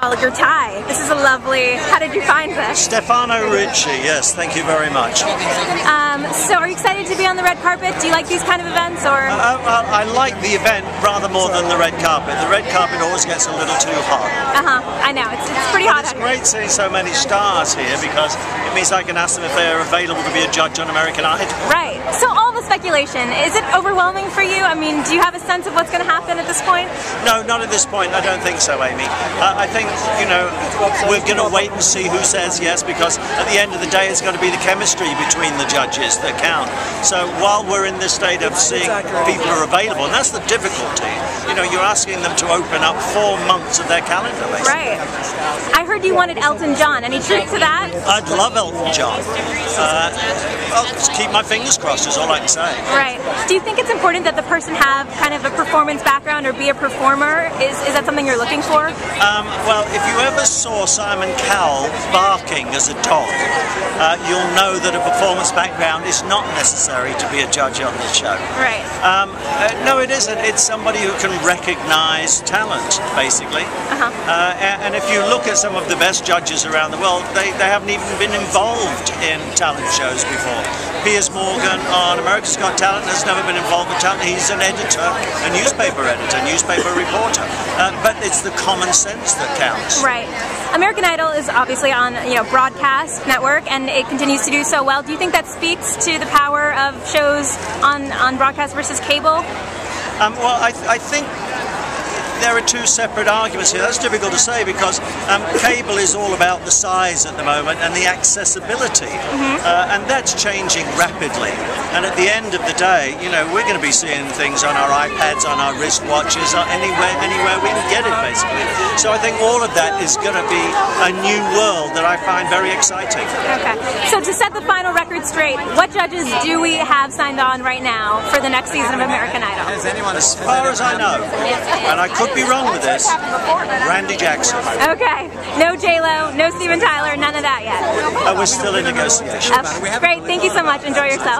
your tie. This is a lovely. How did you find this? Stefano Ricci, yes, thank you very much. Um, so, are you excited to be on the red carpet? Do you like these kind of events, or? Uh, uh, I like the event rather more than the red carpet. The red carpet always gets a little too hot. Uh huh. I know it's, it's pretty hot. It's great seeing so many stars here because it means I can ask them if they're available to be a judge on American Idol. Right. So all the speculation is it overwhelming for you? I mean, do you have a sense of what's going to happen at this point? No, not at this point. I don't think so, Amy. Uh, I think you know we're going to wait and see who says yes because at the end of the day, it's going to be the chemistry between the judges that count. So while we're in this state of seeing people are available, and that's the difficulty, you know, you're asking them to open up four months of their calendar, basically. Right. I heard you wanted Elton John. Any truth to that? I'd love Elton John. Uh, I'll just keep my fingers crossed is all I can say. Right. Do you think it's important that the person have kind of a performance background or be a performer? Is, is that something you're looking for? Um, well, if you ever saw Simon Cowell barking as a dog, uh, you'll know that a performance background is not necessary to be a judge on this show. Right. Um, uh, no, it isn't. It's somebody who can recognize talent, basically. Uh-huh. Uh, and if you look at some of the best judges around the world, they, they haven't even been involved in talent shows before. Piers Morgan on America's Got Talent has never been involved with talent. He's an editor, a newspaper editor, newspaper reporter. Uh, but it's the common sense that counts. Right. American Idol is obviously on you know broadcast network, and it continues to do so well. Do you think that speaks to the power of shows on on broadcast versus cable? Um, well, I, th I think there are two separate arguments here. That's difficult to say because um, cable is all about the size at the moment and the accessibility, mm-hmm. uh, and that's changing rapidly. And at the end of the day, you know, we're going to be seeing things on our iPads, on our wristwatches, uh, anywhere, anywhere we can get it, basically. So I think all of that is going to be a new world that I find very exciting. Okay. So to set the final record straight, what judges do we have signed on right now for the next season of American Idol? As far as I know, and I could be wrong with this. Randy Jackson. Okay. No J Lo, no Steven Tyler, none of that yet. We're still in negotiation. Uh, great. Thank you so much. Enjoy yourself.